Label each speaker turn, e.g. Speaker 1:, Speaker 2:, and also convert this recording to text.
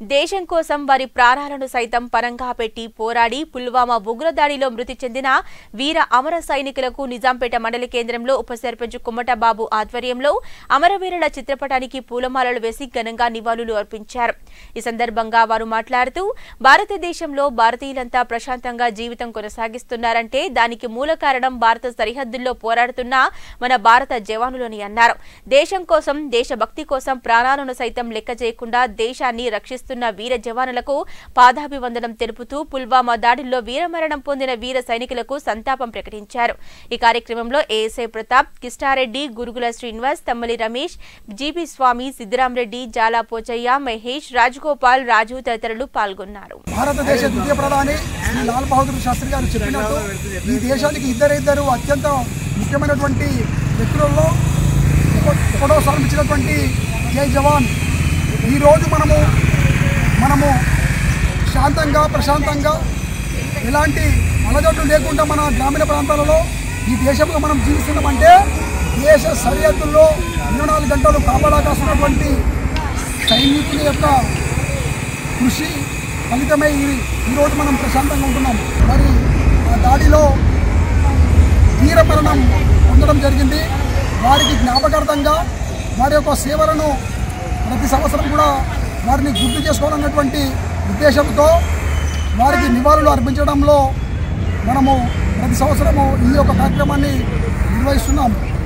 Speaker 1: దేశం కోసం వారి ప్రాణాలను సైతం పరంగా పెట్టి పోరాడి పుల్వామా ఉగ్రదాడిలో మృతి చెందిన వీర అమర సైనికులకు నిజాంపేట మండలి కేంద్రంలో ఉప సర్పంచ్ కుమ్మటబాబు ఆధ్వర్యంలో అమరవీరుల చిత్రపటానికి పూలమాలలు వేసి ఘనంగా నివాళులు అర్పించారు. ఈ సందర్భంగా వారు మాట్లాడుతూ భారతదేశంలో భారతీయులంతా ప్రశాంతంగా జీవితం కొనసాగిస్తున్నారంటే దానికి మూల కారణం భారత సరిహద్దుల్లో పోరాడుతున్న మన భారత జవానులని అన్నారు. దేశం కోసం దేశభక్తి కోసం ప్రాణాలను సైతం లెక్క చేయకుండా దేశాన్ని చేస్తున్న వీర జవానులకు పాదాభివందనం తెలుపుతూ పుల్వామా దాడుల్లో వీరమరణం పొందిన వీర సైనికులకు సంతాపం ప్రకటించారు. ఈ కార్యక్రమంలో ఏఎస్ఐ ప్రతాప్ కిష్టారెడ్డి గురుగుల శ్రీనివాస్ తమ్మలి రమేష్ జీబీ స్వామి సిద్దిరామరెడ్డి జాలా పోచయ్య మహేష్ రాజగోపాల్ రాజు తదితరులు పాల్గొన్నారు.
Speaker 2: భారతదేశ ద్వితీయ ప్రధాని లాల్ బహదూర్ శాస్త్రి గారు చెప్పినట్టు ఈ దేశానికి అత్యంత ముఖ్యమైనటువంటి వ్యక్తులలో ఒకటోసారి ఇచ్చినటువంటి జై జవాన్? ఈరోజు మనము మనము శాంతంగా ప్రశాంతంగా ఎలాంటి అలజడులు లేకుండా మన గ్రామీణ ప్రాంతాలలో ఈ దేశంలో మనం జీవిస్తున్నామంటే దేశ సరిహద్దుల్లో ఇరవై నాలుగు గంటలు కాపాడాకాసినటువంటి సైనికుల యొక్క కృషి ఫలితమై ఈరోజు మనం ప్రశాంతంగా ఉంటున్నాం. మరి ఆ దాడిలో వీరమరణం పొందడం జరిగింది. వారికి జ్ఞాపకార్థంగా వారి యొక్క సేవలను ప్రతి సంవత్సరం కూడా వారిని గుర్తు చేసుకోవాలన్నటువంటి ఉద్దేశంతో వారికి నివాళులు అర్పించడంలో మనము ప్రతి సంవత్సరము ఈ యొక్క కార్యక్రమాన్ని నిర్వహిస్తున్నాము.